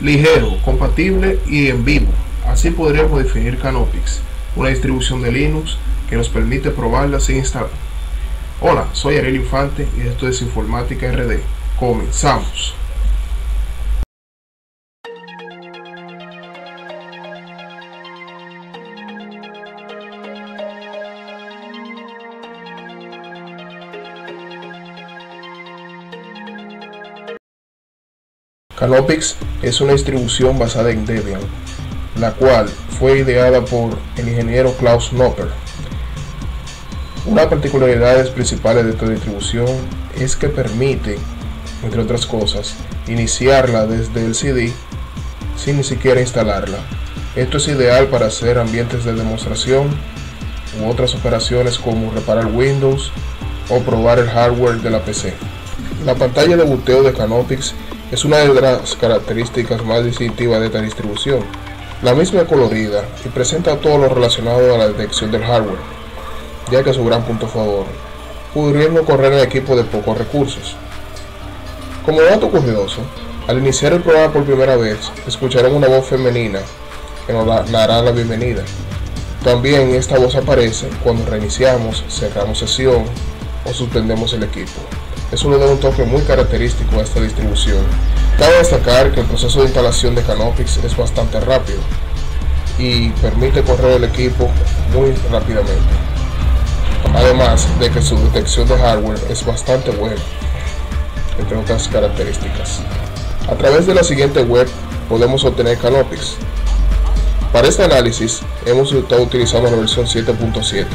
ligero, compatible y en vivo. Así podríamos definir Canopix, una distribución de Linux que nos permite probarla sin instalar. Hola, soy Ariel Infante y esto es Informática RD. Comenzamos. Canopix es una distribución basada en Debian, la cual fue ideada por el ingeniero Klaus Nopper. Una particularidades principales de esta distribución es que permite, entre otras cosas, iniciarla desde el CD sin ni siquiera instalarla. Esto es ideal para hacer ambientes de demostración u otras operaciones como reparar Windows o probar el hardware de la PC. La pantalla de boteo de Canopix es una de las características más distintivas de esta distribución. La misma es colorida y presenta todo lo relacionado a la detección del hardware, ya que su gran punto a favor, pudiendo correr en equipos de pocos recursos. Como dato curioso, al iniciar el programa por primera vez, escucharán una voz femenina que nos dará la bienvenida. También esta voz aparece cuando reiniciamos, cerramos sesión o suspendemos el equipo. Eso le da un toque muy característico a esta distribución. Cabe destacar que el proceso de instalación de Canopix es bastante rápido y permite correr el equipo muy rápidamente. Además de que su detección de hardware es bastante buena, entre otras características. A través de la siguiente web podemos obtener Canopix. Para este análisis hemos estado utilizando la versión 7.7.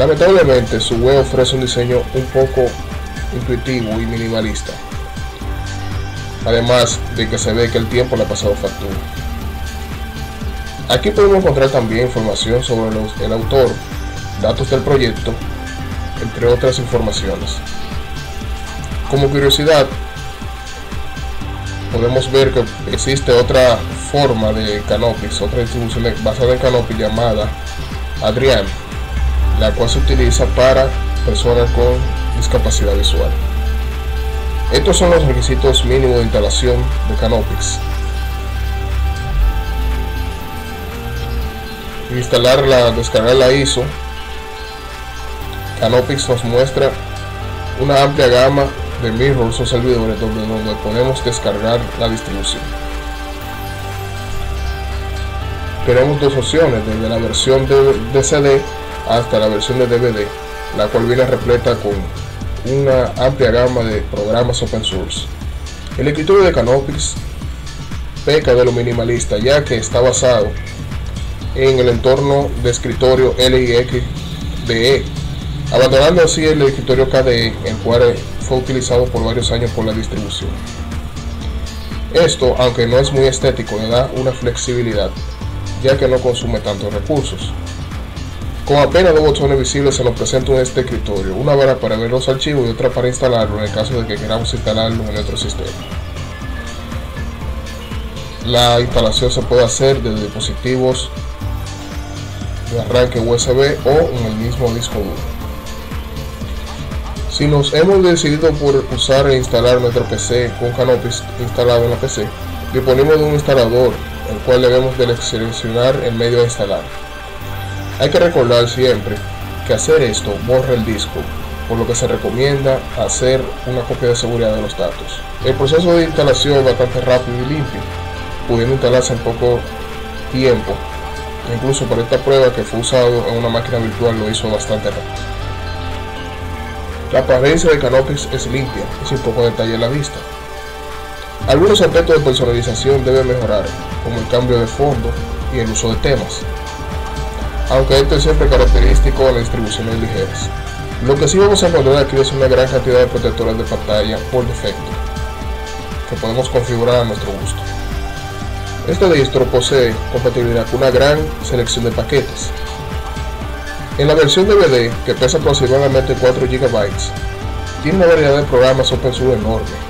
Lamentablemente su web ofrece un diseño un poco intuitivo y minimalista. Además de que se ve que el tiempo le ha pasado factura. Aquí podemos encontrar también información sobre el autor, datos del proyecto, entre otras informaciones. Como curiosidad, podemos ver que existe otra forma de Canopix, otra distribución basada en Canopy llamada Adrian, la cual se utiliza para personas con discapacidad visual. Estos son los requisitos mínimos de instalación de Canopix. Instalarla, descargar la ISO. Canopix nos muestra una amplia gama de mirrors o servidores donde, donde podemos descargar la distribución. Tenemos dos opciones, desde la versión de CD hasta la versión de DVD, la cual viene repleta con una amplia gama de programas open source. El escritorio de Canopix peca de lo minimalista ya que está basado en el entorno de escritorio LIX abandonando así el escritorio KDE, el cual fue utilizado por varios años por la distribución. Esto, aunque no es muy estético, le da una flexibilidad, ya que no consume tantos recursos. Con apenas dos botones visibles se nos presenta en este escritorio, una vara para ver los archivos y otra para instalarlo en el caso de que queramos instalarlo en otro sistema. La instalación se puede hacer desde dispositivos de arranque USB o en el mismo disco duro. Si nos hemos decidido por usar e instalar nuestro PC con Canopy instalado en la PC, disponemos de un instalador, el cual debemos de seleccionar el medio de instalar. Hay que recordar siempre que hacer esto borra el disco, por lo que se recomienda hacer una copia de seguridad de los datos. El proceso de instalación es bastante rápido y limpio, pudiendo instalarse en poco tiempo. Incluso para esta prueba que fue usado en una máquina virtual lo hizo bastante rápido. La apariencia de Canopix es limpia y sin poco detalle en la vista. Algunos aspectos de personalización deben mejorar, como el cambio de fondo y el uso de temas aunque esto es siempre característico de las distribuciones ligeras. Lo que sí vamos a encontrar aquí es una gran cantidad de protectores de pantalla por defecto, que podemos configurar a nuestro gusto. Este distro posee compatibilidad con una gran selección de paquetes. En la versión DVD, que pesa aproximadamente 4 GB, tiene una variedad de programas open source enorme.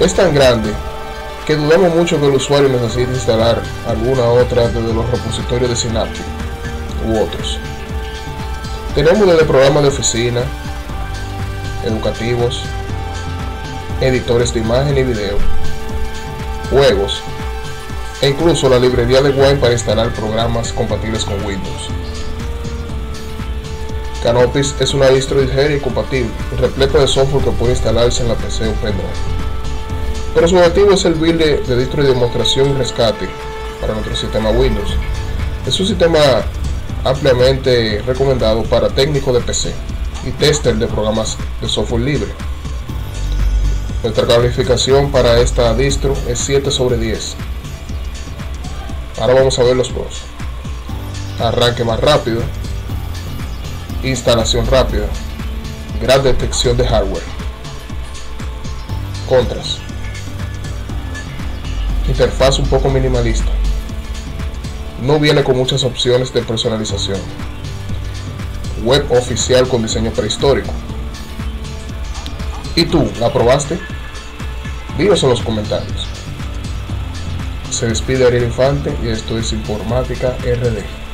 Es tan grande que dudamos mucho que el usuario necesite instalar alguna otra de los repositorios de Synaptic u otros. Tenemos desde programas de oficina, educativos, editores de imagen y video, juegos e incluso la librería de Wine para instalar programas compatibles con Windows. Canopis es una distro ligera y compatible, repleta de software que puede instalarse en la PC o pendrive. Pero su objetivo es servir de, de distro de demostración y rescate para nuestro sistema Windows. Es un sistema ampliamente recomendado para técnicos de PC y tester de programas de software libre. Nuestra calificación para esta distro es 7 sobre 10. Ahora vamos a ver los pros. Arranque más rápido, instalación rápida, gran detección de hardware. Contras. Interfaz un poco minimalista. No viene con muchas opciones de personalización. Web oficial con diseño prehistórico. ¿Y tú, la probaste? Dinos en los comentarios. Se despide Ariel Infante y esto es Informática RD.